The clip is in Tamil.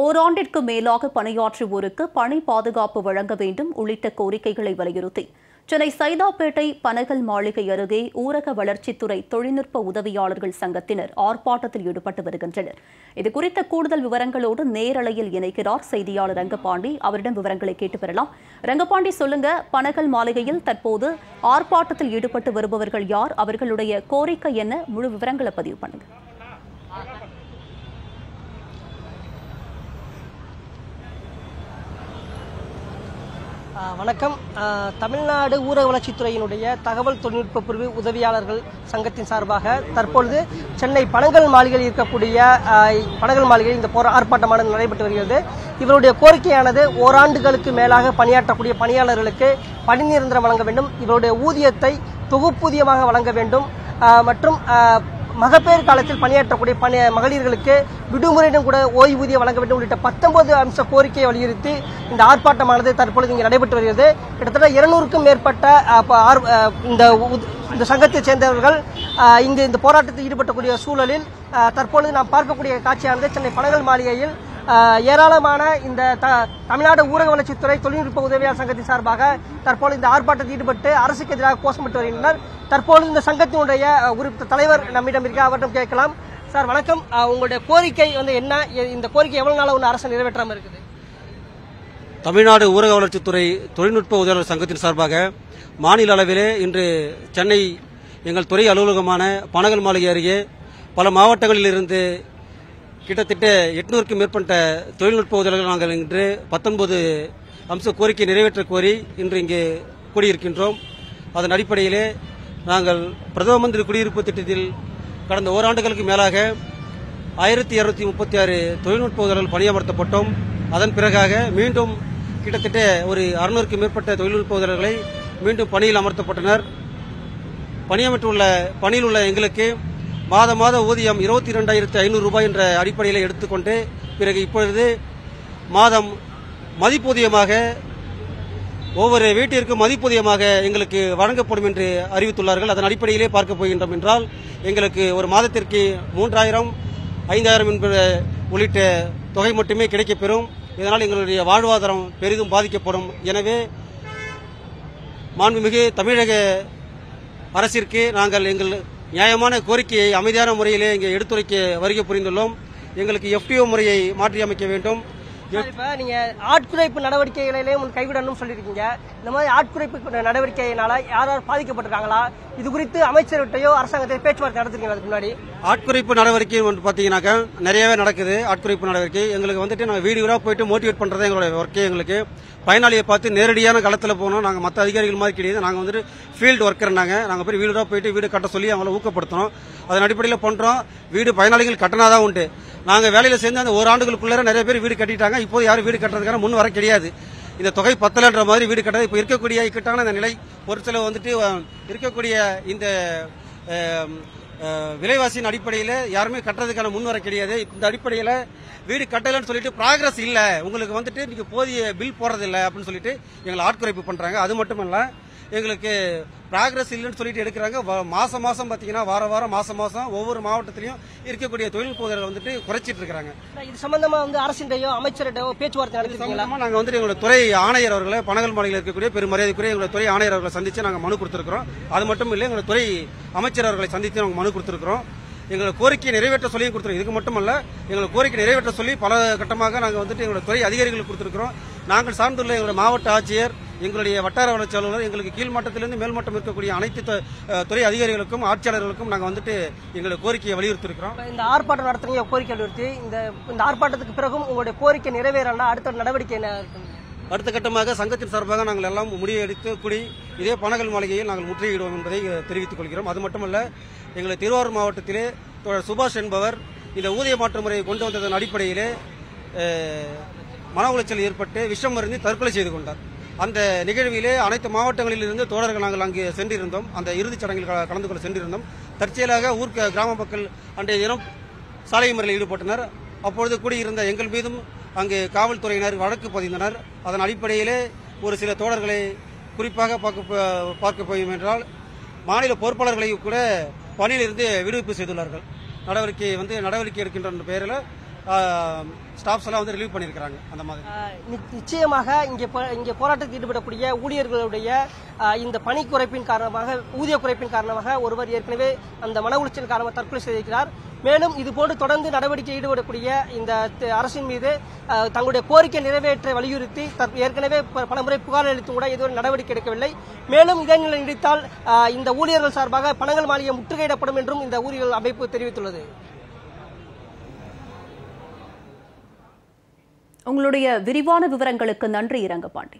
ஓராண்டிற்கு மேலாக பணியாற்றுவோருக்கு பணி பாதுகாப்பு வழங்க வேண்டும் உள்ளிட்ட கோரிக்கைகளை வலியுறுத்தி. சென்னை சைதாப்பேட்டை பனகல் மாளிகை அருகே ஊரக வளர்ச்சித்துறை தொழில்நுட்ப உதவியாளர்கள் சங்கத்தினர் ஆர்ப்பாட்டத்தில் ஈடுபட்டு வருகின்றனர். இதுகுறித்த கூடுதல் விவரங்களோடு நேரலையில் இணைக்கிறார் செய்தியாளர் ரங்கபாண்டி. அவரிடம் விவரங்களை கேட்டு பெறலாம். ரங்கபாண்டி சொல்லுங்க பனகல் மாளிகையில் தற்போது ஆர்ப்பாட்டத்தில் ஈடுபட்டு வருபவர்கள் யார்? அவர்களுடைய கோரிக்கை என்ன? முழு விவரங்களை பதிவு பண்ணுங்க. வணக்கம். தமிழ்நாடு ஊரக வளர்ச்சித்துறையினுடைய தகவல் தொழில்நுட்ப பிரிவு உதவியாளர்கள் சங்கத்தின் சார்பாக தற்பொழுது சென்னை பனகல் மாளிகையில் இருக்கக்கூடிய ஆ, மாளிகையில் இந்த போரா ஆர்ப்பாட்டமானது நடைபெற்று வருகிறது. இவருடைய கோரிக்கையானது ஓராண்டுகளுக்கு மேலாக பணியாற்றக்கூடிய பணியாளர்களுக்கு பணி நிரந்தரம் வழங்க வேண்டும். இவருடைய ஊதியத்தை தொகுப்பூதியமாக வழங்க வேண்டும். மற்றும் மகப்பேறு காலத்தில் பணியாற்றக்கூடிய பணி மகளிர்களுக்கு விடுமுறையிடம் கூட ஓய்வூதியம் வழங்க வேண்டும் உள்ளிட்ட பத்தொன்பது அம்ச கோரிக்கையை வலியுறுத்தி இந்த ஆர்ப்பாட்டமானது தற்பொழுது இங்கே நடைபெற்று வருகிறது. கிட்டத்தட்ட இருநூறுக்கும் மேற்பட்ட இந்த இந்த சங்கத்தைச் சேர்ந்தவர்கள் இங்கு இந்த போராட்டத்தில் ஈடுபட்டக்கூடிய சூழலில் தற்பொழுது நாம் பார்க்கக்கூடிய காட்சியானது சென்னை பனகல் மாளிகையில் ஏராளமான இந்த த- தமிழ்நாடு ஊரக வளர்ச்சித்துறை தொழில்நுட்ப உதவியாளர் சங்கத்தின் சார்பாக தற்போது இந்த ஆர்ப்பாட்டத்தில் ஈடுபட்டு அரசுக்கு எதிராக கோஷமிட்டு வருகின்றனர். தற்போது இந்த சங்கத்தினுடைய உறுப்பு தலைவர் நம்மிடம் இருக்க அவரிடம் கேட்கலாம். சார் வணக்கம். உங்களுடைய கோரிக்கை வந்து என்ன? இந்த கோரிக்கை எவ்வளவு நாளா ஒன்று அரசு நிறைவேற்றாமல் இருக்குது? தமிழ்நாடு ஊரக வளர்ச்சித்துறை தொழில்நுட்ப உதவியாளர் சங்கத்தின் சார்பாக மாநில அளவிலே இன்று சென்னை எங்கள் துறை அலுவலகமான பனகல் மாளிகை அருகே பல மாவட்டங்களில் இருந்து கிட்டத்தட்ட எட்நூறுக்கும் மேற்பட்ட தொழில்நுட்ப உதவிகள் நாங்கள் இன்று பத்தொன்பது அம்ச கோரிக்கை நிறைவேற்ற கோரி இன்று இங்கே கூடியிருக்கின்றோம். அதன் அடிப்படையிலே நாங்கள் பிரதம மந்திரி குடியிருப்பு திட்டத்தில் கடந்த ஓராண்டுகளுக்கு மேலாக ஆயிரத்தி இருநூத்தி முப்பத்தி ஆறு தொழில்நுட்ப உதவிகள் பணியமர்த்தப்பட்டோம். அதன் பிறகாக மீண்டும் கிட்டத்தட்ட ஒரு அறுநூறுக்கும் மேற்பட்ட தொழில்நுட்ப உதவிகளை மீண்டும் பணியில் அமர்த்தப்பட்டனர். பணியமற்றுள்ள பணியில் உள்ள எங்களுக்கு மாத மாத ஊதியம் இருபத்தி இரண்டாயிரத்தி ஐநூறு ரூபாய் என்ற அடிப்படையில் எடுத்துக்கொண்டு பிறகு இப்பொழுது மாதம் மதிப்பூதியமாக ஒவ்வொரு வீட்டிற்கும் மதிப்பூதியமாக எங்களுக்கு வழங்கப்படும் என்று அறிவித்துள்ளார்கள். அதன் அடிப்படையிலே பார்க்க போகின்றோம் என்றால் எங்களுக்கு ஒரு மாதத்திற்கு மூன்றாயிரம் ஐந்தாயிரம் என்பது உள்ளிட்ட தொகை மட்டுமே கிடைக்கப்பெறும். இதனால் எங்களுடைய வாழ்வாதாரம் பெரிதும் பாதிக்கப்படும். எனவே மாண்புமிகு தமிழக அரசிற்கு நாங்கள் எங்கள் நியாயமான கோரிக்கையை அமைதியான முறையிலே இங்கே எடுத்துரைக்க வருகை புரிந்துள்ளோம். எங்களுக்கு எஃப்டிஓ முறையை மாற்றியமைக்க வேண்டும். சார், நீங்க ஆட்குறைப்பு நடவடிக்கைகளிலே கைவிடணும்னு சொல்லியிருக்கீங்க. இந்த மாதிரி ஆட்குறைப்பு நடவடிக்கையினால யார் யார் பாதிக்கப்பட்டிருக்காங்களா? இது குறித்து அமைச்சர்கிட்டயோ அரசாங்கத்தை பேச்சுவார்த்தை நடத்திருக்கீங்க அதுக்கு முன்னாடி? ஆட்குறைப்பு நடவடிக்கை வந்து பார்த்தீங்கன்னாக்கா நிறையவே நடக்குது. ஆட்குறைப்பு நடவடிக்கை. எங்களுக்கு வந்துட்டு நாங்கள் வீடு வீடாக போயிட்டு மோட்டிவேட் பண்றது எங்களுடைய ஒர்க்கே எங்களுக்கு. பயனாளியை பார்த்து நேரடியான களத்தில் போனோம் நாங்கள் மற்ற அதிகாரிகள் மாதிரி கிடையாது. நாங்கள் வந்துட்டு ஃபீல்டு ஒர்க்கர் நாங்கள் நாங்கள் போய் வீடு வீடாக போயிட்டு வீடு கட்ட சொல்லி அவங்கள ஊக்கப்படுத்தணும் அதன் அடிப்படையில் பண்ணுறோம் வீடு பயனாளிகள் கட்டினாதான் உண்டு. நாங்கள் வேலையில் சேர்ந்து அந்த ஒரு ஆண்டுகளுக்குள்ளே நிறைய பேர் வீடு கட்டிட்டாங்க. இப்போது யாரும் வீடு கட்டுறதுக்கான முன் வர கிடையாது. இந்த தொகை பத்தலன்ற மாதிரி வீடு கட்டது இப்போ இருக்கக்கூடிய இக்கட்டான இந்த நிலை ஒரு சில வந்துட்டு இருக்கக்கூடிய இந்த விலைவாசியின் அடிப்படையில் யாருமே கட்டுறதுக்கான முன் வர கிடையாது. இந்த அடிப்படையில் வீடு கட்டலைன்னு சொல்லிட்டு ப்ராக்ரஸ் இல்லை. உங்களுக்கு வந்துட்டு இன்றைக்கி போதிய பில் போடுறதில்லை அப்படின்னு சொல்லிட்டு எங்களை ஆட்குறைப்பு பண்ணுறாங்க அது மட்டும் இல்லை எங்களுக்கு ப்ராக்ரஸ் இல்லைன்னு சொல்லிட்டு எடுக்கிறாங்க. மாசம் மாசம் பாத்தீங்கன்னா வார வாரம் மாசம் மாசம் ஒவ்வொரு மாவட்டத்திலையும் இருக்கக்கூடிய தொழில்நுட்ப உதவிகளை வந்துட்டு குறைச்சிட்டு இருக்காங்க இது சம்பந்தமா வந்து அரசின்டையோ அமைச்சர்கிட்டயோ பேச்சுவார்த்தை நடத்திருக்கீங்களா? சம்பந்தமா நாங்க வந்துட்டு எங்களோட துறை ஆணையர் அவர்களை பனகல் மாநில இருக்கக்கூடிய பெரும் மரியாதைக்குரிய எங்களோட துறை ஆணையர் அவர்களை சந்திச்சு நாங்க மனு கொடுத்திருக்கிறோம். அது மட்டும் இல்ல எங்களோட துறை அமைச்சர் அவர்களை சந்தித்து நாங்க மனு கொடுத்திருக்கிறோம். எங்களோட கோரிக்கையை நிறைவேற்ற சொல்லியும் கொடுத்துருக்கோம் இதுக்கு மட்டுமல்ல எங்களோட கோரிக்கை நிறைவேற்ற சொல்லி பல கட்டமாக நாங்க வந்துட்டு எங்களோட துறை அதிகாரிகளுக்கு கொடுத்திருக்கிறோம். நாங்கள் சார்ந்துள்ள எங்களோட மாவட்ட ஆட்சியர் எங்களுடைய வட்டார வளர்ச்சி அலுவலர் எங்களுக்கு கீழ்மட்டத்திலிருந்து மேல்மட்டம் இருக்கக்கூடிய அனைத்து துறை அதிகாரிகளுக்கும் ஆட்சியாளர்களுக்கும் நாங்க வந்துட்டு எங்களோட கோரிக்கையை வலியுறுத்திருக்கிறோம் இந்த ஆர்ப்பாட்டம் நடத்துறீங்க கோரிக்கை வலியுறுத்தி இந்த இந்த ஆர்ப்பாட்டத்துக்கு பிறகும் உங்களுடைய கோரிக்கை நிறைவேறனா அடுத்த நடவடிக்கை என்ன இருக்கும்? அடுத்த கட்டமாக சங்கத்தின் சார்பாக நாங்கள் எல்லாம் முடிவு எடுத்து கூடி இதே பனகல் மாளிகையில் நாங்கள் முற்றுகையிடுவோம் என்பதை தெரிவித்துக் கொள்கிறோம். அது மட்டுமல்ல எங்களை திருவாரூர் மாவட்டத்திலே சுபாஷ் என்பவர் இந்த ஊதிய மாற்று முறையை கொண்டு வந்ததன் அடிப்படையிலே மன உளைச்சல் ஏற்பட்டு விஷம் மருந்தி தற்கொலை செய்து கொண்டார். அந்த நிகழ்விலே அனைத்து மாவட்டங்களிலிருந்து தோழர்கள் நாங்கள் அங்கு சென்றிருந்தோம். அந்த இறுதிச் சடங்கில் கலந்து கொள்ள சென்றிருந்தோம். தற்செயலாக ஊர் கிராம மக்கள் அன்றைய தினம் சாலை முறையில் ஈடுபட்டனர். அப்பொழுது கூடியிருந்த எங்கள் மீதும் அங்கு காவல்துறையினர் வழக்கு பதிந்தனர். அதன் அடிப்படையிலே ஒரு சில தோழர்களை குறிப்பாக பார்க்க பார்க்க போயும் என்றால் மாநில பொறுப்பாளர்களை கூட பணியிலிருந்து விடுவிப்பு செய்துள்ளார்கள். நடவடிக்கை வந்து நடவடிக்கை எடுக்கின்ற பெயரில் ஸ்டாஃப்ஸ் எல்லாம் வந்து ரிலீவ் பண்ணியிருக்கிறாங்க அந்த மாதிரி. நி- நிச்சயமாக இங்கே இங்கே போராட்டத்தில் ஈடுபடக்கூடிய ஊழியர்களுடைய இந்த பணி குறைப்பின் காரணமாக ஊதிய குறைப்பின் காரணமாக ஒருவர் ஏற்கனவே அந்த மன உளைச்சல் காரணமாக தற்கொலை செய்திருக்கிறார். மேலும் இதுபோன்று தொடர்ந்து நடவடிக்கை ஈடுபடக்கூடிய இந்த அரசின் மீது தங்களுடைய கோரிக்கை நிறைவேற்ற வலியுறுத்தி தற்- ஏற்கனவே பல பலமுறை புகார் அளித்தும் கூட இதுவரை நடவடிக்கை எடுக்கவில்லை. மேலும் இதே நிலை நீடித்தால் இந்த ஊழியர்கள் சார்பாக பணங்கள் மாளிகை முற்றுகையிடப்படும் என்றும் இந்த ஊழியர்கள் அமைப்பு தெரிவித்துள்ளது. உங்களுடைய விரிவான விவரங்களுக்கு நன்றி இரங்கபாண்டி